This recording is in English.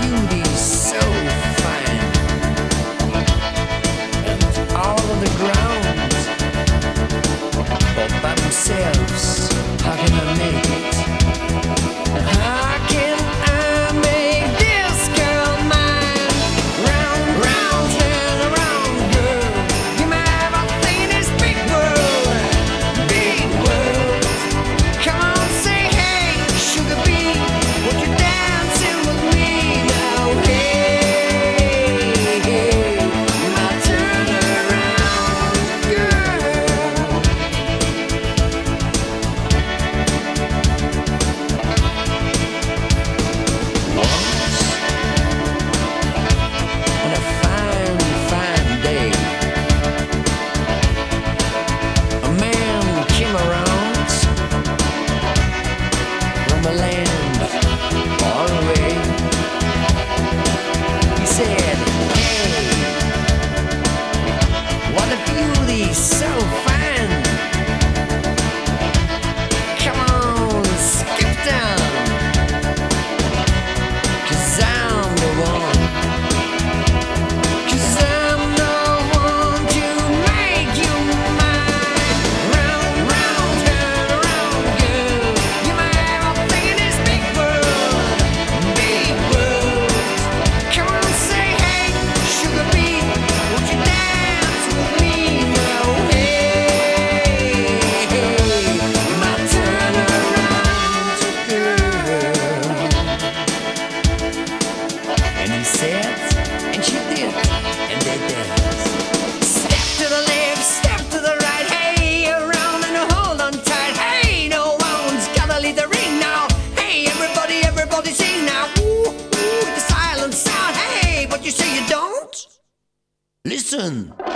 beauty so listen.